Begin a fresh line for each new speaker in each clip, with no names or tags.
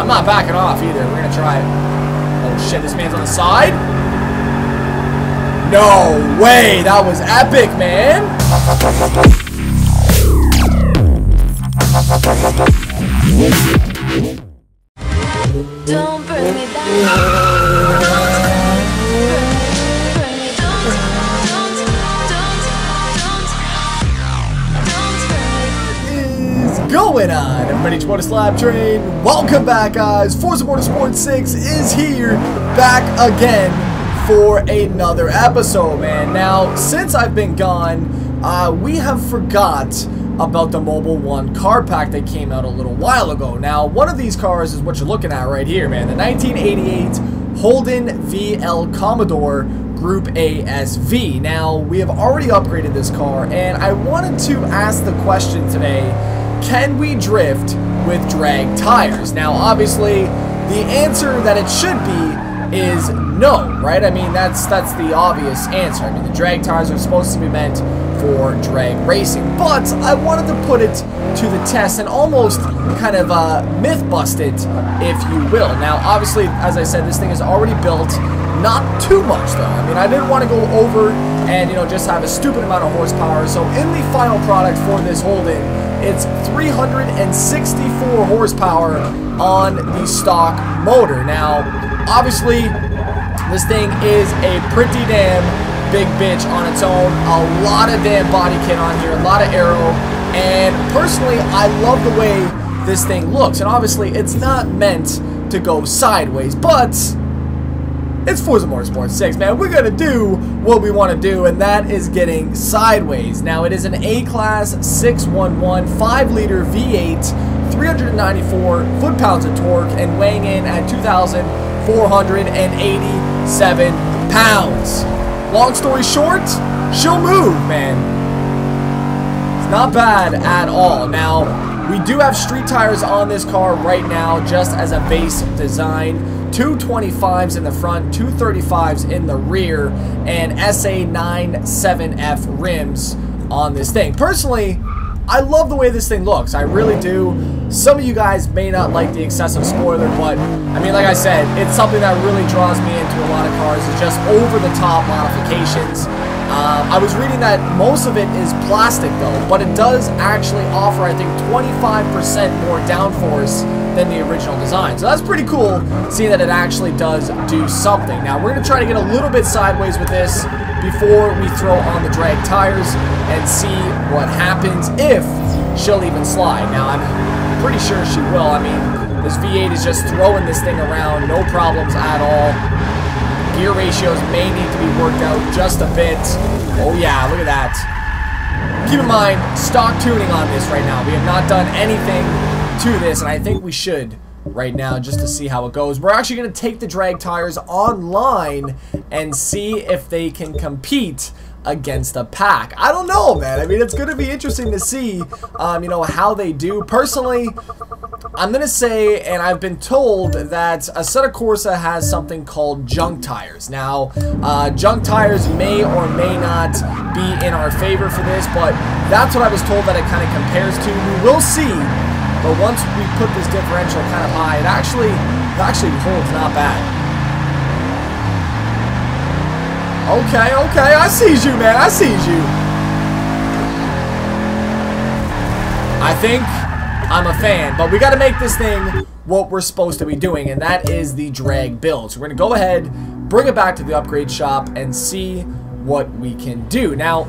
I'm not backing off either. We're gonna try it. Oh shit, this man's on the side. No way, that was epic, man.
Don't bring me down.
Going on? Everybody, it's Slap Train. Welcome back, guys. Forza Motorsport 6 is here, back again for another episode, man. Now, since I've been gone, uh, we have forgot about the Mobil One car pack that came out a little while ago. Now, one of these cars is what you're looking at right here, man. The 1988 Holden VL Commodore Group ASV. Now, we have already upgraded this car, and I wanted to ask the question today, can we drift with drag tires? Now, obviously, the answer that it should be is no, right? I mean, that's that's the obvious answer. I mean, the drag tires are supposed to be meant for drag racing, but I wanted to put it to the test and almost kind of uh, myth bust it, if you will. Now, obviously, as I said, this thing is already built. Not too much, though. I mean, I didn't want to go over and, you know, just have a stupid amount of horsepower. So in the final product for this Holden, it's 364 horsepower on the stock motor. Now, obviously, this thing is a pretty damn big bitch on its own. A lot of damn body kit on here, a lot of aero. And personally, I love the way this thing looks. And obviously, it's not meant to go sideways, but it's Forza Motorsport 6, man. We're going to do what we want to do, and that is getting sideways. Now, it is an A-Class 611 5-liter V8, 394 foot-pounds of torque, and weighing in at 2,487 pounds. Long story short, she'll move, man. It's not bad at all. Now, we do have street tires on this car right now, just as a base design. Two 25s in the front, two 35s in the rear, and SA97F rims on this thing. Personally, I love the way this thing looks. I really do. Some of you guys may not like the excessive spoiler, but I mean, like I said, it's something that really draws me into a lot of cars. It's just over-the-top modifications. Um, I was reading that most of it is plastic though, but it does actually offer, I think, 25% more downforce than the original design. So that's pretty cool, seeing that it actually does do something. Now, we're going to try to get a little bit sideways with this before we throw on the drag tires and see what happens if she'll even slide. Now, I'm pretty sure she will. I mean, this V8 is just throwing this thing around, no problems at all. Gear ratios may need to be worked out just a bit. Oh yeah, look at that. Keep in mind, stock tuning on this right now. We have not done anything to this, and I think we should right now just to see how it goes. We're actually going to take the drag tires online and see if they can compete against a pack. I don't know, man. I mean, it's going to be interesting to see, um, you know, how they do. Personally, I'm going to say, and I've been told that Assetto Corsa has something called junk tires. Now, uh, junk tires may or may not be in our favor for this, but that's what I was told that it kind of compares to. We will see, but once we put this differential kind of high, it actually, it actually holds not bad. Okay, okay, I sees you, man. I sees you. I think I'm a fan, but we got to make this thing what we're supposed to be doing, and that is the drag build. So we're going to go ahead, bring it back to the upgrade shop, and see what we can do. Now,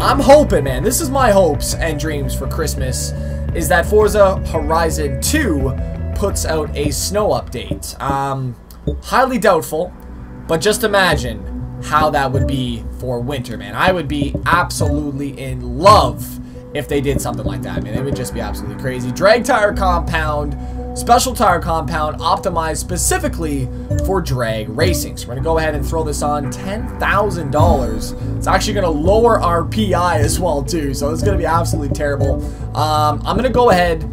I'm hoping, man, this is my hopes and dreams for Christmas, is that Forza Horizon 2 puts out a snow update. Um, highly doubtful, but just imagine how that would be for winter, man. I would be absolutely in love if they did something like that, I mean, It would just be absolutely crazy. Drag tire compound, special tire compound, optimized specifically for drag racing. So we're going to go ahead and throw this on $10,000. It's actually going to lower our PI as well, too. So it's going to be absolutely terrible. Um, I'm going to go ahead...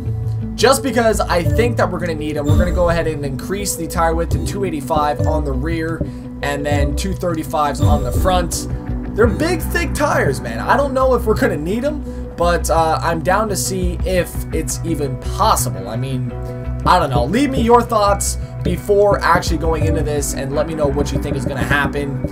Just because I think that we're going to need them, we're going to go ahead and increase the tire width to 285 on the rear and then 235s on the front. They're big, thick tires, man. I don't know if we're going to need them, but uh, I'm down to see if it's even possible. I mean, I don't know. Leave me your thoughts before actually going into this and let me know what you think is going to happen.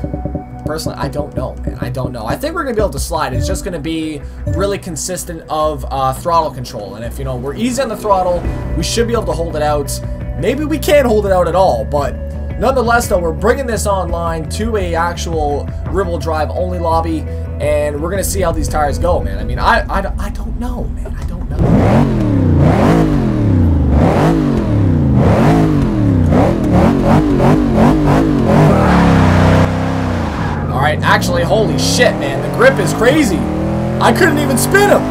Personally, I don't know, man. I don't know. I think we're going to be able to slide. It's just going to be really consistent of uh, throttle control. And if, you know, we're easy on the throttle, we should be able to hold it out. Maybe we can't hold it out at all, but nonetheless, though, we're bringing this online to a actual rear-wheel drive only lobby, and we're to see how these tires go, man. I mean, I, I, I don't know, man. I don't know. Alright, actually, holy shit, man. The grip is crazy. I couldn't even spin him.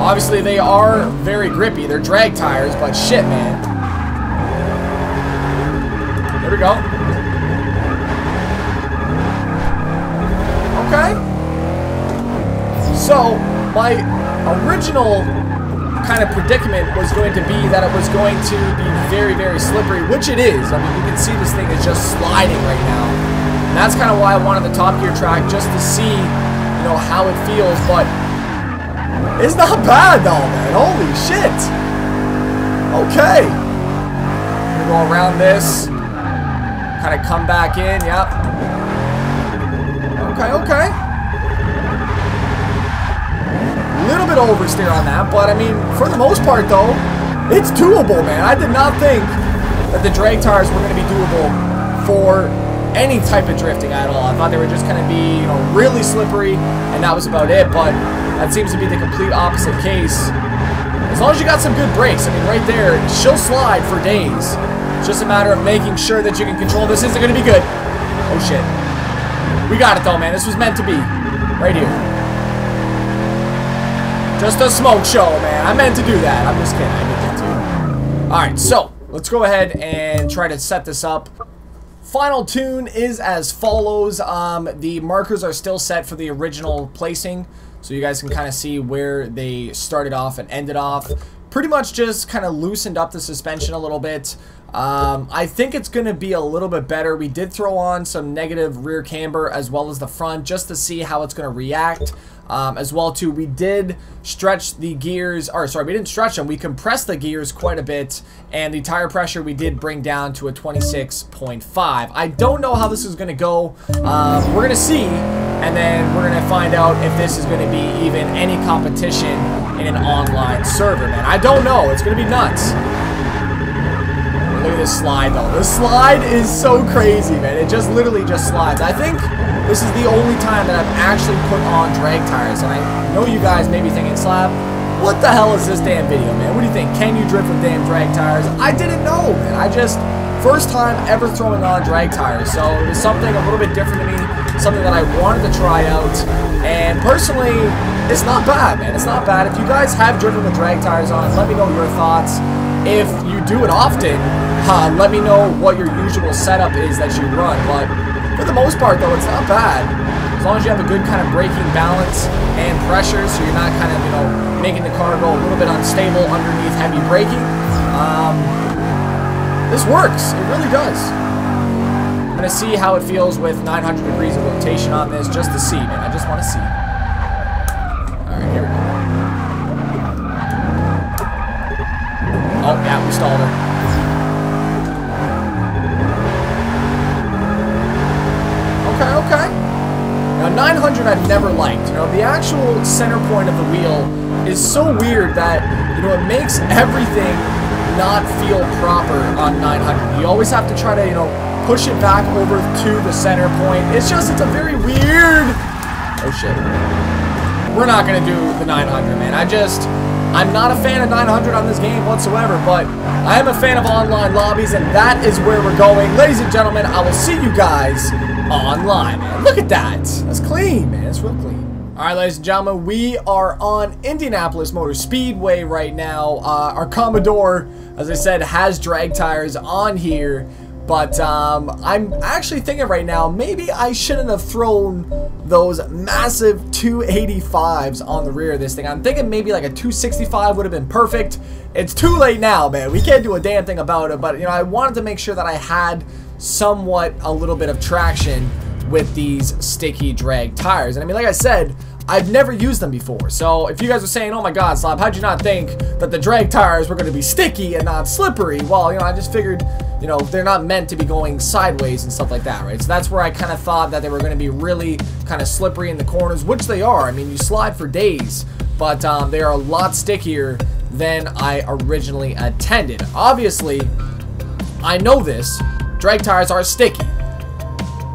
Obviously, they are very grippy. They're drag tires, but shit, man. There we go. Okay. So, my original kind of predicament was going to be that it was going to be very, very slippery, which it is. I mean, you can see this thing is just sliding right now. And that's kind of why I wanted the Top Gear track, just to see, you know, how it feels, but it's not bad though, man. Holy shit. Okay. Gonna go around this. Kind of come back in, yep. Okay, okay little bit oversteer on that, but I mean, for the most part though, it's doable, man. I did not think that the drag tires were going to be doable for any type of drifting at all. I thought they were just going to be, you know, really slippery, and that was about it, but that seems to be the complete opposite case. As long as you got some good brakes, I mean, right there, she'll slide for days. It's just a matter of making sure that you can control this. Isn't going to be good. Oh, shit. We got it, though, man. This was meant to be. Right here. Just a smoke show, man. I meant to do that. I'm just kidding. I didn't to. Alright, so let's go ahead and try to set this up. Final tune is as follows. Um, the markers are still set for the original placing, so you guys can kind of see where they started off and ended off. Pretty much just kind of loosened up the suspension a little bit. Um, I think it's going to be a little bit better. We did throw on some negative rear camber as well as the front just to see how it's going to react. Um, as well too, we did stretch the gears, or sorry, we didn't stretch them, we compressed the gears quite a bit, and the tire pressure we did bring down to a 26.5. I don't know how this is going to go. Um, we're going to see, and then we're going to find out if this is going to be even any competition in an online server, man. I don't know. It's going to be nuts. Look at this slide, though. This slide is so crazy, man. It just literally just slides. I think this is the only time that I've actually put on drag tires. And I know you guys may be thinking, Slap, what the hell is this damn video, man? What do you think? Can you drift with damn drag tires? I didn't know, man. I just, first time ever throwing on drag tires. So it was something a little bit different to me. Something that I wanted to try out. And personally, it's not bad, man. It's not bad. If you guys have driven with drag tires on, let me know your thoughts. If you do it often, uh, let me know what your usual setup is that you run. But for the most part, though, it's not bad. As long as you have a good kind of braking balance and pressure, so you're not kind of, you know, making the car go a little bit unstable underneath heavy braking. Um, this works. It really does. I'm going to see how it feels with 900 degrees of rotation on this, just to see, man. I just want to see. All right, here we go. Oh, yeah, we stalled her. Okay, okay. Now, 900 I've never liked. You know, the actual center point of the wheel is so weird that, you know, it makes everything not feel proper on 900. You always have to try to, you know, push it back over to the center point. It's just, it's a very weird... Oh, shit. We're not going to do the 900, man. I just... I'm not a fan of 900 on this game whatsoever, but I am a fan of online lobbies, and that is where we're going. Ladies and gentlemen, I will see you guys online, man. Look at that. That's clean, man. It's real clean. All right, ladies and gentlemen, we are on Indianapolis Motor Speedway right now. Uh, our Commodore, as I said, has drag tires on here. But um, I'm actually thinking right now, maybe I shouldn't have thrown those massive 285s on the rear of this thing. I'm thinking maybe like a 265 would have been perfect. It's too late now, man. We can't do a damn thing about it. But, you know, I wanted to make sure that I had somewhat a little bit of traction with these sticky drag tires. And I mean, like I said, I've never used them before. So if you guys are saying, oh my god, Slap, how'd you not think that the drag tires were going to be sticky and not slippery? Well, you know, I just figured, you know, they're not meant to be going sideways and stuff like that, right? So that's where I kind of thought that they were going to be really kind of slippery in the corners, which they are. I mean, you slide for days, but um, they are a lot stickier than I originally intended. Obviously, I know this. Drag tires are sticky.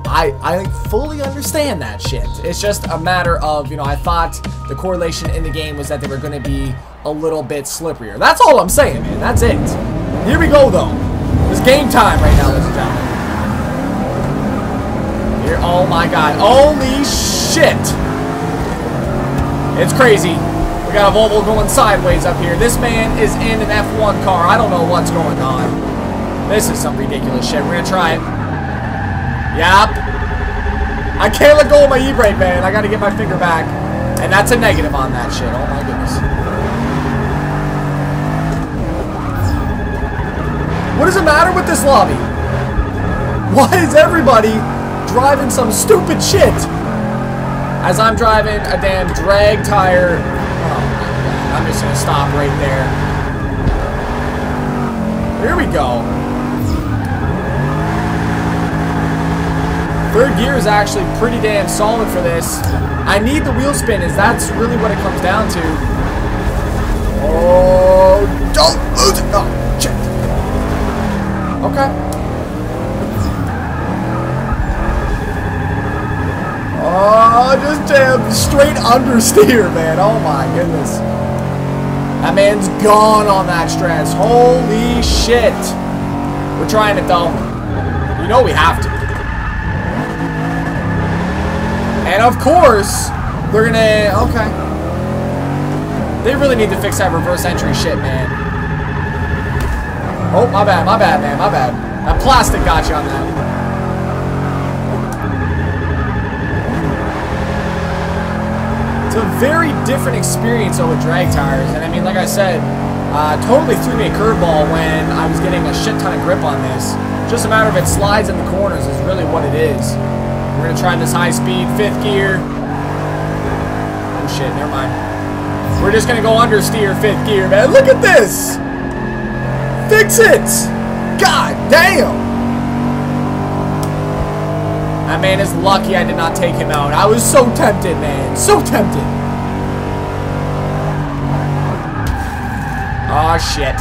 I, I fully understand that shit. It's just a matter of, you know, I thought the correlation in the game was that they were going to be a little bit slipperier. That's all I'm saying, man. That's it. Here we go, though. It's game time right now, ladies and gentlemen. Here, oh my god. Holy shit. It's crazy. We got a Volvo going sideways up here. This man is in an F1 car. I don't know what's going on. This is some ridiculous shit. We're going to try it. Yep. I can't let go of my e-brake, man. I gotta get my finger back. And that's a negative on that shit. Oh my goodness. What is the matter with this lobby? Why is everybody driving some stupid shit? As I'm driving a damn drag tire. Oh. I'm just gonna stop right there. Here we go. Third gear is actually pretty damn solid for this. I need the wheel spin, is that's really what it comes down to. Oh, don't lose it! Oh, shit. Okay. Oh, just damn straight understeer, man. Oh my goodness. That man's gone on that stress. Holy shit. We're trying it though. You know we have to. And of course, they're gonna, okay. They really need to fix that reverse entry shit, man. Oh, my bad, my bad, man, my bad. That plastic got you on that. It's a very different experience though with drag tires. And I mean, like I said, uh, totally threw me a curveball when I was getting a shit ton of grip on this. Just a matter of it slides in the corners is really what it is. We're gonna try this high speed fifth gear. Oh shit, never mind. We're just gonna go understeer fifth gear, man. Look at this! Fix it! God damn! That man is lucky I did not take him out. I was so tempted, man. So tempted. Oh shit.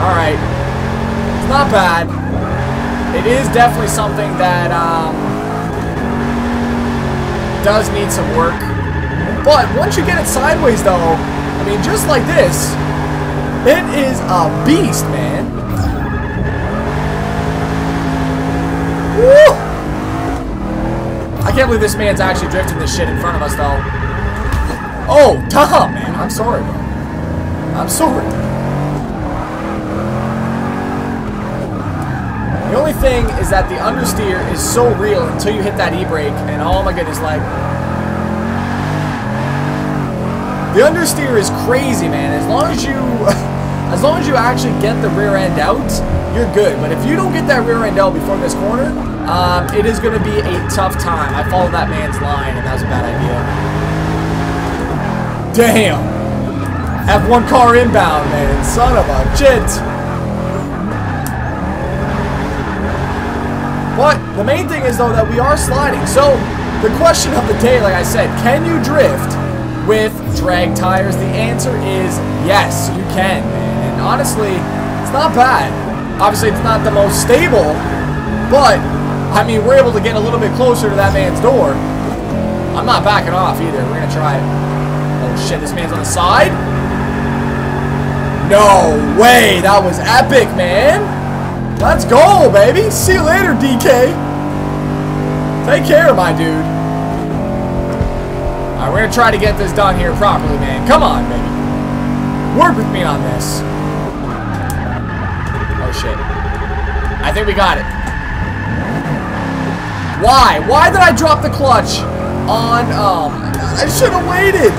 Alright. It's not bad. It is definitely something that um, does need some work. But once you get it sideways, though, I mean, just like this, it is a beast, man. Woo! I can't believe this man's actually drifting this shit in front of us, though. Oh, Tom, man. I'm sorry, bro. I'm sorry. The only thing is that the understeer is so real until you hit that e-brake, and oh my goodness, like... The understeer is crazy, man. As long as you... As long as you actually get the rear end out, you're good. But if you don't get that rear end out before this corner, um, it is going to be a tough time. I followed that man's line, and that was a bad idea. Damn. F1 car inbound, man. Son of a shit. But the main thing is, though, that we are sliding. So, the question of the day, like I said, can you drift with drag tires? The answer is yes, you can. And honestly, it's not bad. Obviously, it's not the most stable, but, I mean, we're able to get a little bit closer to that man's door. I'm not backing off either. We're going to try it. Oh, shit, this man's on the side? No way! That was epic, man! Let's go, baby! See you later, DK! Take care, my dude. Alright, we're gonna try to get this done here properly, man. Come on, baby. Work with me on this. Oh, shit. I think we got it. Why? Why did I drop the clutch on, um, I should have waited.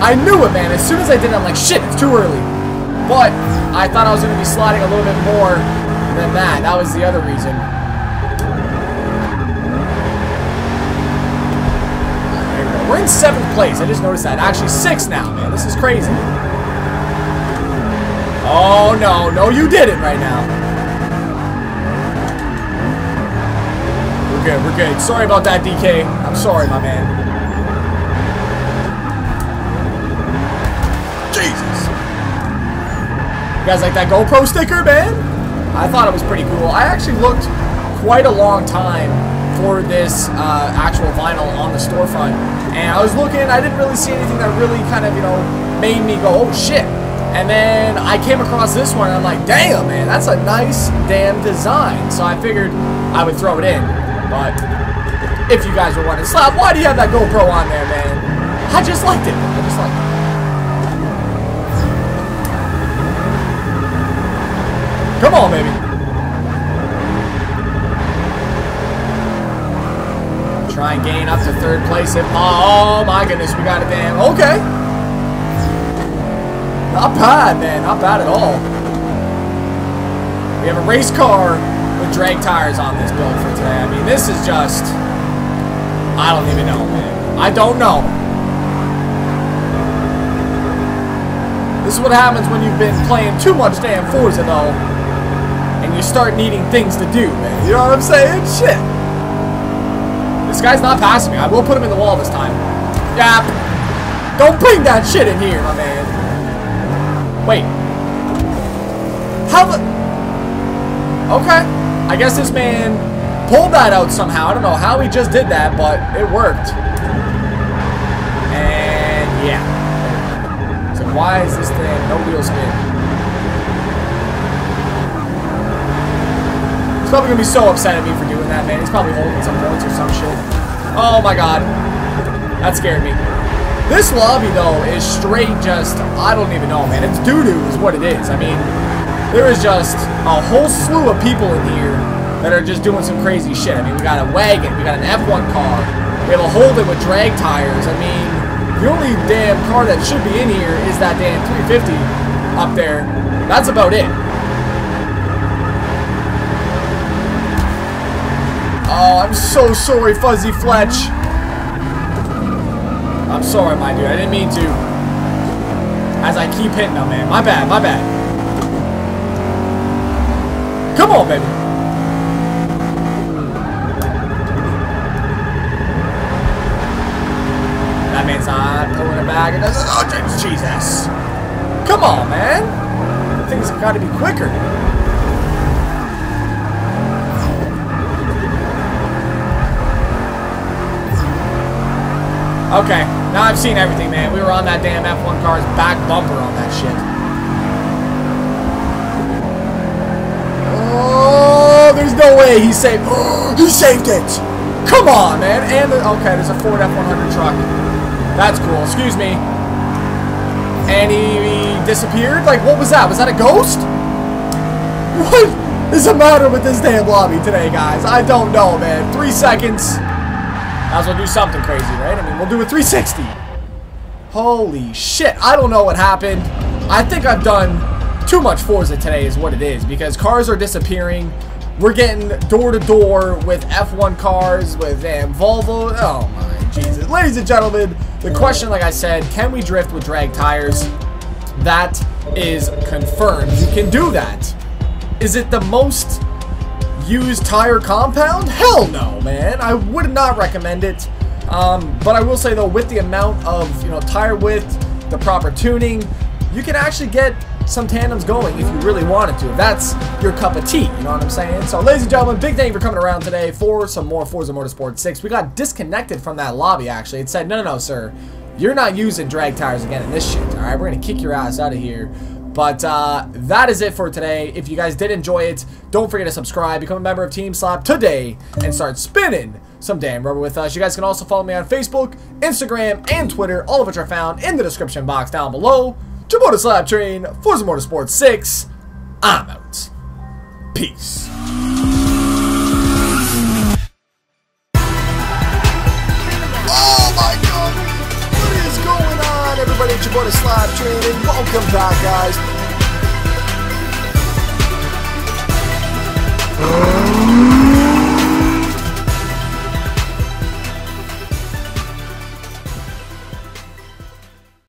I knew it, man. As soon as I did it, I'm like, shit, it's too early. But I thought I was going to be sliding a little bit more than that. That was the other reason. We We're in seventh place. I just noticed that. Actually, six now, man. This is crazy. Oh, no. No, you did it right now. We're good. We're good. Sorry about that, DK. I'm sorry, my man. Jesus. You guys like that GoPro sticker, man? I thought it was pretty cool. I actually looked quite a long time for this uh, actual vinyl on the storefront. And I was looking, I didn't really see anything that really kind of, you know, made me go, oh shit. And then I came across this one and I'm like, damn, man, that's a nice damn design. So I figured I would throw it in. But if you guys were wondering, Slap, why do you have that GoPro on there, man? I just liked it. I just liked it. Come on, baby. Try and gain up to third place if Oh my goodness, we got a damn. Okay. Not bad, man. Not bad at all. We have a race car with drag tires on this build for today. I mean, this is just. I don't even know, man. I don't know. This is what happens when you've been playing too much damn Forza, though and you start needing things to do, man. You know what I'm saying? Shit. This guy's not passing me. I will put him in the wall this time. Yeah. Don't bring that shit in here, my man. Wait. How the... Okay. I guess this man pulled that out somehow. I don't know how he just did that, but it worked. And yeah. So why is this thing no wheel spin? He's probably gonna be so upset at me for doing that, man. He's probably holding some notes or some shit. Oh my god. That scared me. This lobby, though, is straight just, I don't even know, man. It's doo-doo is what it is. I mean, there is just a whole slew of people in here that are just doing some crazy shit. I mean, we got a wagon, we got an F1 car, we have a Holden with drag tires. I mean, the only damn car that should be in here is that damn 350 up there. That's about it. Oh, I'm so sorry, Fuzzy Fletch. I'm sorry, my dude. I didn't mean to. As I keep hitting them, man. My bad, my bad. Come on, baby. That man's not pulling it back. It doesn't. Oh, Jesus. Come on, man. Things have got to be quicker. Okay, now I've seen everything, man. We were on that damn F1 car's back bumper on that shit. Oh, there's no way he saved. he saved it. Come on, man. And the, okay, there's a Ford F100 truck. That's cool. Excuse me. And he, he disappeared. Like, what was that? Was that a ghost? What is the matter with this damn lobby today, guys? I don't know, man. Three seconds. As well do something crazy, right? I mean, we'll do a 360. Holy shit. I don't know what happened. I think I've done too much Forza today is what it is because cars are disappearing. We're getting door to door with F1 cars, with damn Volvo. Oh my Jesus. Ladies and gentlemen, the question, like I said, can we drift with drag tires? That is confirmed. You can do that. Is it the most used tire compound? Hell no, man. I would not recommend it. Um, but I will say though, with the amount of you know tire width, the proper tuning, you can actually get some tandems going if you really wanted to. If that's your cup of tea, you know what I'm saying? So, ladies and gentlemen, big thank you for coming around today for some more Forza Motorsport 6. We got disconnected from that lobby, actually. It said, no, no, no, sir. You're not using drag tires again in this shit, alright? We're going to kick your ass out of here. But uh, that is it for today. If you guys did enjoy it, don't forget to subscribe, become a member of Team Slap today, and start spinning some damn rubber with us. You guys can also follow me on Facebook, Instagram, and Twitter, all of which are found in the description box down below. Jamoda Slap Train, Forza Motorsport 6, I'm out. Peace. Oh my god! What is going on, everybody? Welcome back, guys.